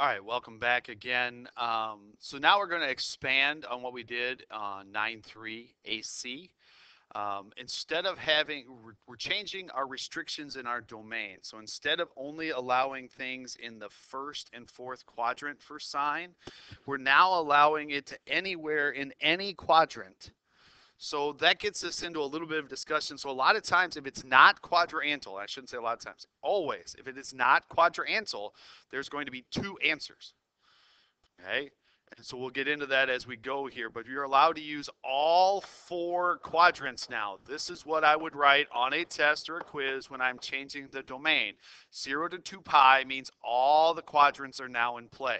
All right, welcome back again. Um, so now we're going to expand on what we did on 9.3 AC. Um, instead of having, we're changing our restrictions in our domain. So instead of only allowing things in the first and fourth quadrant for sine, we're now allowing it to anywhere in any quadrant so that gets us into a little bit of discussion. So a lot of times, if it's not quadrantal, I shouldn't say a lot of times, always, if it is not quadrantal, there's going to be two answers. Okay? And so we'll get into that as we go here, but you're allowed to use all four quadrants now. This is what I would write on a test or a quiz when I'm changing the domain. 0 to 2 pi means all the quadrants are now in play.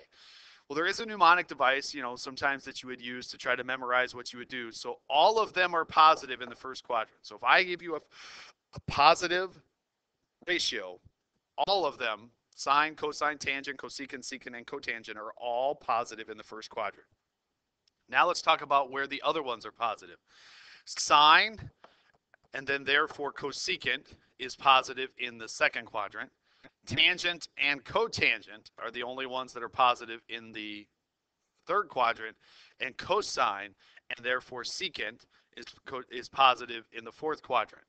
Well, there is a mnemonic device, you know, sometimes that you would use to try to memorize what you would do. So all of them are positive in the first quadrant. So if I give you a, a positive ratio, all of them, sine, cosine, tangent, cosecant, secant, and cotangent are all positive in the first quadrant. Now let's talk about where the other ones are positive. Sine, and then therefore cosecant is positive in the second quadrant tangent and cotangent are the only ones that are positive in the third quadrant, and cosine and therefore secant is, is positive in the fourth quadrant.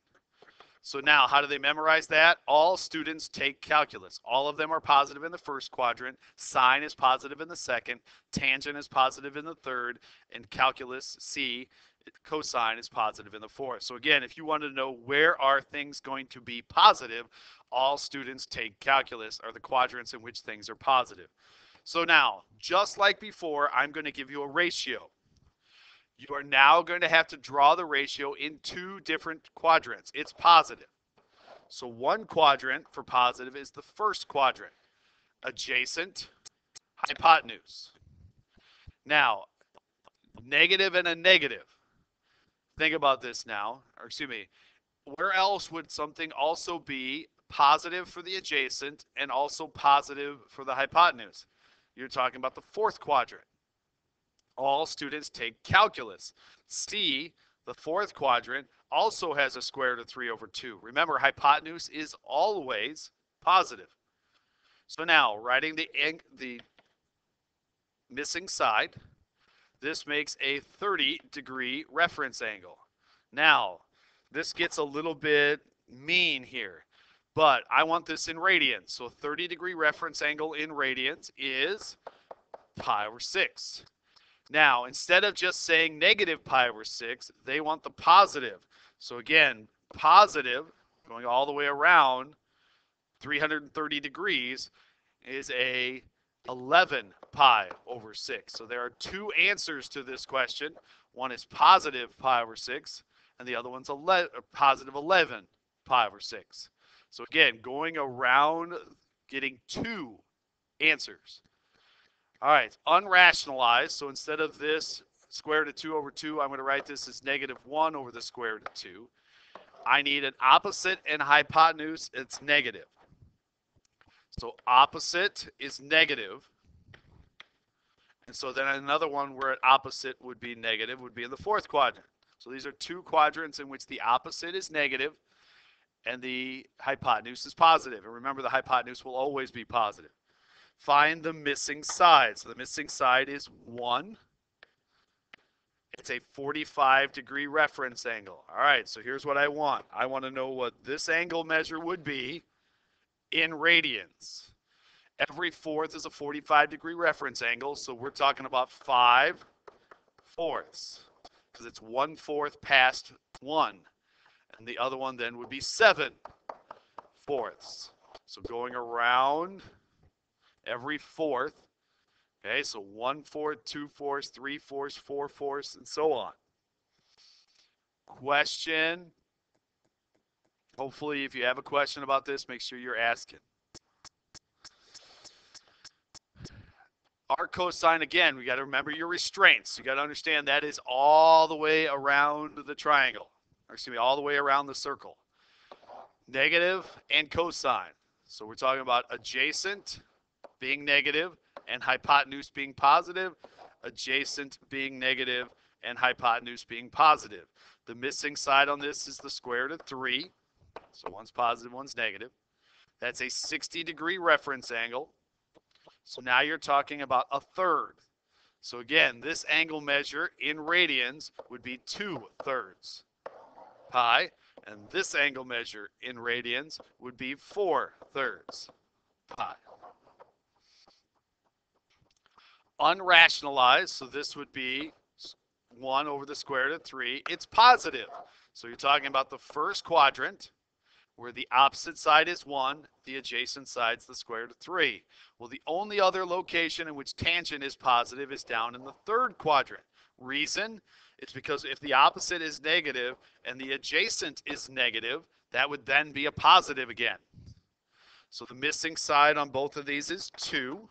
So now, how do they memorize that? All students take calculus. All of them are positive in the first quadrant. Sine is positive in the second. Tangent is positive in the third. And calculus, C, cosine is positive in the fourth. So again, if you want to know where are things going to be positive, all students take calculus are the quadrants in which things are positive. So now, just like before, I'm going to give you a ratio. You are now going to have to draw the ratio in two different quadrants. It's positive. So one quadrant for positive is the first quadrant, adjacent, hypotenuse. Now, negative and a negative. Think about this now, or excuse me, where else would something also be positive for the adjacent and also positive for the hypotenuse? You're talking about the fourth quadrant. All students take calculus. C, the fourth quadrant, also has a square root of 3 over 2. Remember, hypotenuse is always positive. So now, writing the, the missing side, this makes a 30 degree reference angle. Now, this gets a little bit mean here, but I want this in radians. So 30 degree reference angle in radians is pi over 6. Now, instead of just saying negative pi over 6, they want the positive. So again, positive, going all the way around 330 degrees, is a 11 pi over 6. So there are two answers to this question. One is positive pi over 6, and the other one's a uh, positive 11 pi over 6. So again, going around getting two answers. All right, unrationalized. So instead of this square root of 2 over 2, I'm going to write this as negative 1 over the square root of 2. I need an opposite and hypotenuse. It's negative. So opposite is negative. And so then another one where opposite would be negative would be in the fourth quadrant. So these are two quadrants in which the opposite is negative and the hypotenuse is positive. And remember, the hypotenuse will always be positive. Find the missing side. So the missing side is 1. It's a 45 degree reference angle. All right, so here's what I want. I want to know what this angle measure would be in radians. Every fourth is a 45 degree reference angle, so we're talking about 5 fourths because it's one fourth past 1. And the other one then would be 7 fourths. So going around every fourth. Okay, so one fourth, 2 fourths, 3 fourths, 4 fourths, and so on. Question Hopefully, if you have a question about this, make sure you're asking. Our cosine, again, we got to remember your restraints. You got to understand that is all the way around the triangle, or excuse me, all the way around the circle. Negative and cosine. So we're talking about adjacent being negative and hypotenuse being positive, adjacent being negative and hypotenuse being positive. The missing side on this is the square root of 3. So one's positive, one's negative. That's a 60 degree reference angle. So now you're talking about a third. So again, this angle measure in radians would be 2 thirds pi, and this angle measure in radians would be 4 thirds pi. Unrationalized, so this would be 1 over the square root of 3. It's positive. So you're talking about the first quadrant, where the opposite side is 1, the adjacent side's the square root of 3. Well, the only other location in which tangent is positive is down in the third quadrant. Reason? It's because if the opposite is negative and the adjacent is negative, that would then be a positive again. So the missing side on both of these is 2.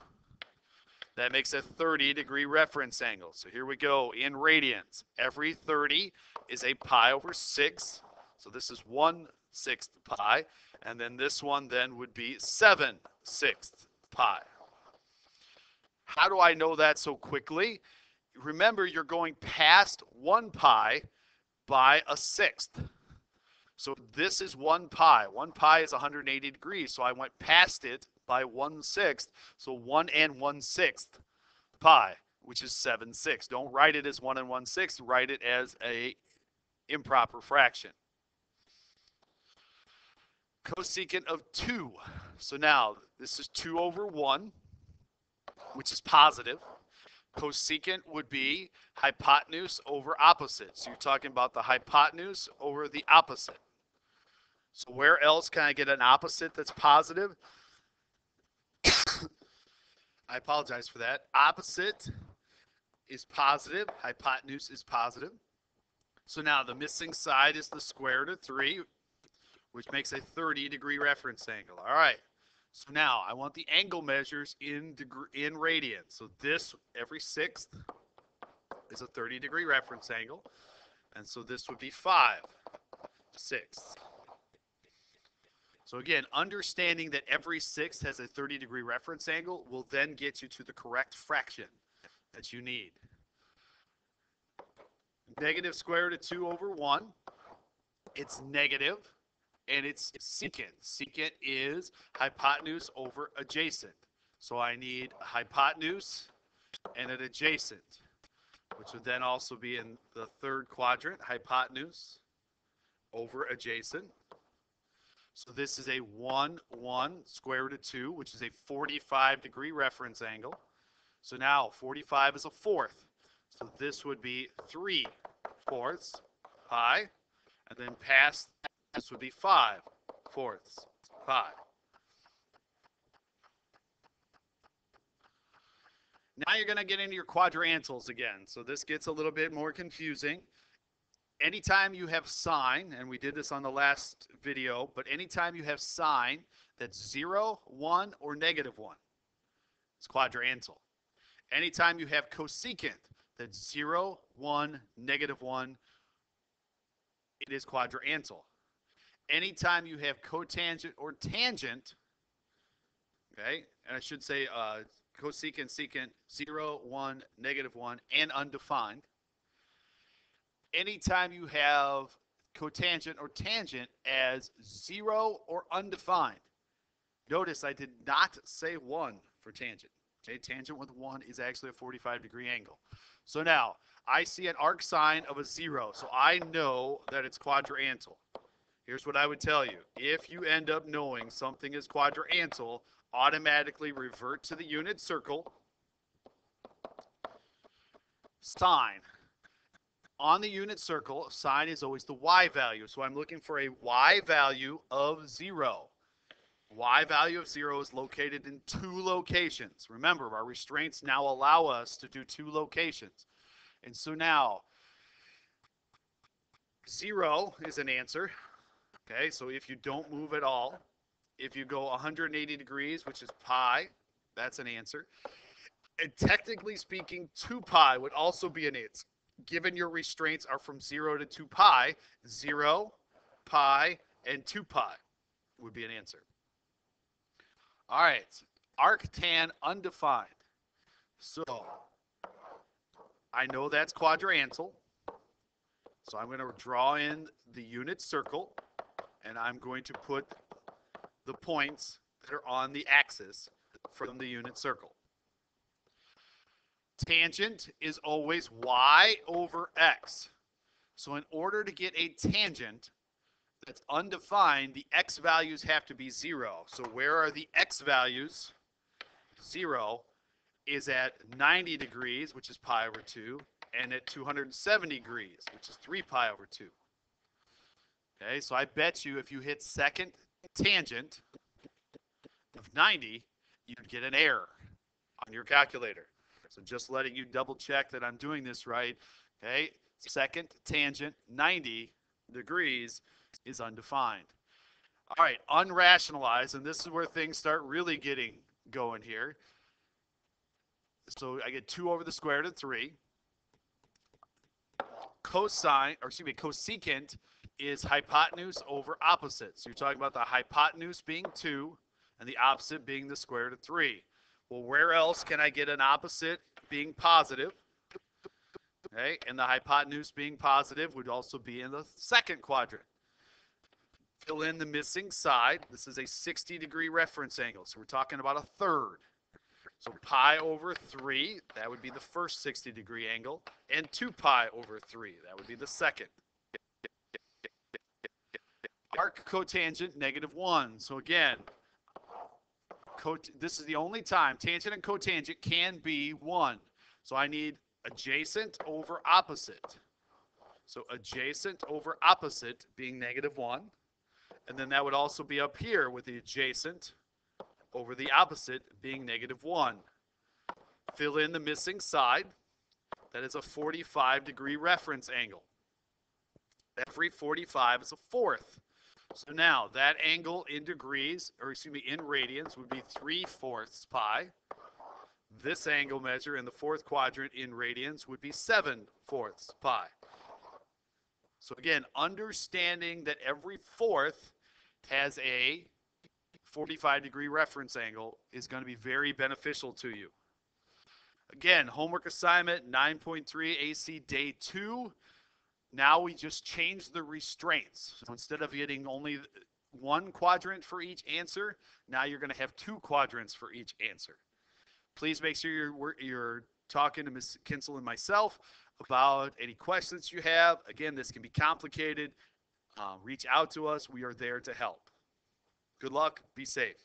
That makes a 30 degree reference angle. So here we go in radians. Every 30 is a pi over 6. So this is 1 sixth pi. And then this one then would be 7 sixths pi. How do I know that so quickly? Remember, you're going past 1 pi by a sixth. So this is 1 pi. 1 pi is 180 degrees, so I went past it by 1 sixth. So 1 and 1 sixth pi, which is 7 sixths. Don't write it as 1 and 1 sixth. Write it as a improper fraction cosecant of 2. So now this is 2 over 1, which is positive. Cosecant would be hypotenuse over opposite. So you're talking about the hypotenuse over the opposite. So where else can I get an opposite that's positive? I apologize for that. Opposite is positive. Hypotenuse is positive. So now the missing side is the square root of 3, which makes a 30 degree reference angle. All right. So now I want the angle measures in degree, in radians. So this every sixth is a 30 degree reference angle. And so this would be 5 sixths. So again, understanding that every sixth has a 30 degree reference angle will then get you to the correct fraction that you need. Negative square root of 2 over 1. It's negative and it's secant. Secant is hypotenuse over adjacent. So I need a hypotenuse and an adjacent, which would then also be in the third quadrant, hypotenuse over adjacent. So this is a 1, 1 square root of 2, which is a 45 degree reference angle. So now 45 is a fourth. So this would be 3 fourths pi, and then past this would be 5 fourths. 5. Now you're going to get into your quadrantals again. So this gets a little bit more confusing. Anytime you have sine, and we did this on the last video, but anytime you have sine that's 0, 1, or negative 1, it's quadrantal. Anytime you have cosecant that's 0, 1, negative 1, it is quadrantal anytime you have cotangent or tangent, okay, and I should say uh, cosecant, secant, 0, 1, negative 1, and undefined, anytime you have cotangent or tangent as 0 or undefined, notice I did not say 1 for tangent. Okay, tangent with 1 is actually a 45 degree angle. So now, I see an arc sine of a 0, so I know that it's quadrantal. Here's what I would tell you. If you end up knowing something is quadrantal, automatically revert to the unit circle. Sine. On the unit circle, sine is always the y value. So I'm looking for a y value of 0. Y value of 0 is located in two locations. Remember, our restraints now allow us to do two locations. And so now, 0 is an answer. Okay, so if you don't move at all, if you go 180 degrees, which is pi, that's an answer. And technically speaking, 2 pi would also be an answer. Given your restraints are from 0 to 2 pi, 0, pi, and 2 pi would be an answer. All right, arctan undefined. So I know that's quadrantal. So I'm going to draw in the unit circle and I'm going to put the points that are on the axis from the unit circle. Tangent is always y over x. So in order to get a tangent that's undefined, the x values have to be zero. So where are the x values? Zero is at 90 degrees, which is pi over 2, and at 270 degrees, which is 3 pi over 2. Okay, so I bet you if you hit second tangent of 90, you'd get an error on your calculator. So just letting you double check that I'm doing this right. Okay, second tangent 90 degrees is undefined. All right, unrationalized, and this is where things start really getting going here. So I get 2 over the square root of 3. Cosine, or excuse me, cosecant is hypotenuse over opposite. So you're talking about the hypotenuse being 2 and the opposite being the square root of 3. Well, where else can I get an opposite being positive? Okay, and the hypotenuse being positive would also be in the second quadrant. Fill in the missing side. This is a 60 degree reference angle, so we're talking about a third. So pi over 3, that would be the first 60 degree angle, and 2 pi over 3, that would be the second. Arc cotangent, negative 1. So again, this is the only time tangent and cotangent can be 1. So I need adjacent over opposite. So adjacent over opposite being negative 1. And then that would also be up here with the adjacent over the opposite being negative 1. Fill in the missing side. That is a 45 degree reference angle. Every 45 is a fourth. So now that angle in degrees, or excuse me, in radians would be 3 fourths pi. This angle measure in the fourth quadrant in radians would be 7 fourths pi. So again, understanding that every fourth has a 45 degree reference angle is going to be very beneficial to you. Again, homework assignment 9.3 AC day 2. Now we just change the restraints. So instead of getting only one quadrant for each answer, now you're going to have two quadrants for each answer. Please make sure you're, you're talking to Ms. Kinsel and myself about any questions you have. Again, this can be complicated. Um, reach out to us. We are there to help. Good luck. Be safe.